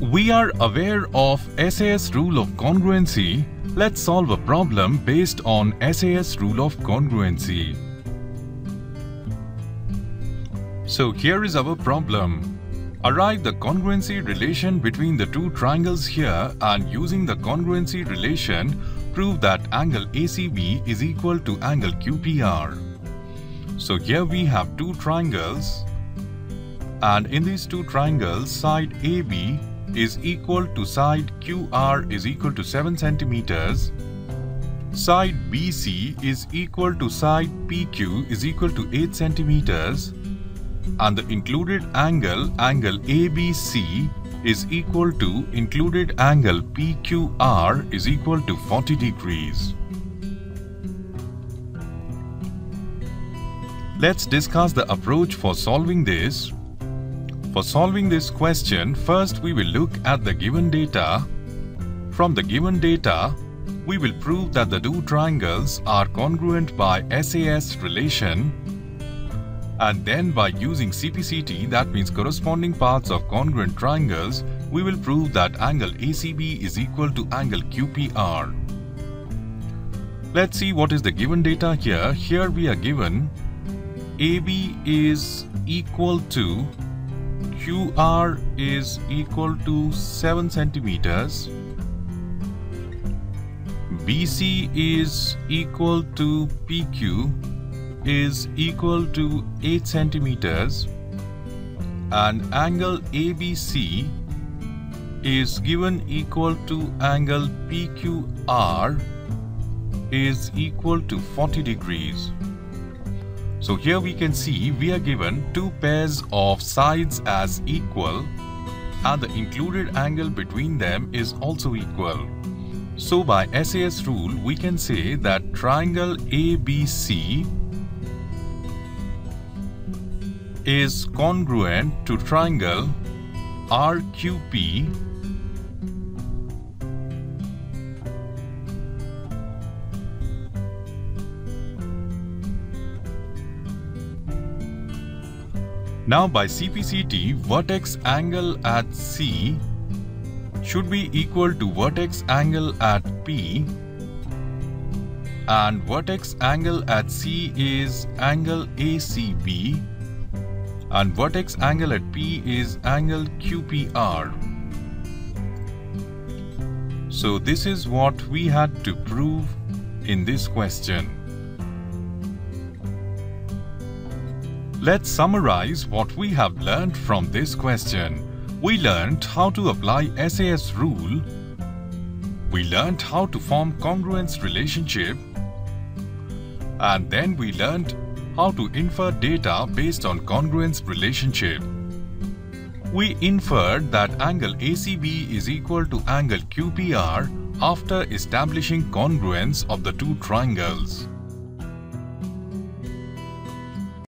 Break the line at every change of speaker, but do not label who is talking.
we are aware of SAS rule of congruency, let's solve a problem based on SAS rule of congruency. So here is our problem. Arrive the congruency relation between the two triangles here and using the congruency relation, prove that angle ACB is equal to angle QPR. So here we have two triangles and in these two triangles side AB is equal to side QR is equal to 7 centimeters. Side BC is equal to side PQ is equal to 8 centimeters and the included angle angle ABC is equal to included angle PQR is equal to 40 degrees. Let's discuss the approach for solving this. For solving this question, first we will look at the given data. From the given data, we will prove that the two triangles are congruent by SAS relation and then by using CPCT that means corresponding parts of congruent triangles we will prove that angle ACB is equal to angle QPR. Let's see what is the given data here. Here we are given AB is equal to QR is equal to 7 centimeters BC is equal to PQ is equal to 8 centimeters and angle ABC is given equal to angle PQR is equal to 40 degrees. So here we can see we are given two pairs of sides as equal and the included angle between them is also equal. So by SAS rule we can say that triangle ABC is congruent to triangle RQP Now by CPCT, vertex angle at C should be equal to vertex angle at P and vertex angle at C is angle ACB and vertex angle at P is angle QPR. So this is what we had to prove in this question. Let's summarize what we have learned from this question. We learned how to apply SAS rule. We learned how to form congruence relationship. And then we learned how to infer data based on congruence relationship. We inferred that angle ACB is equal to angle QPR after establishing congruence of the two triangles.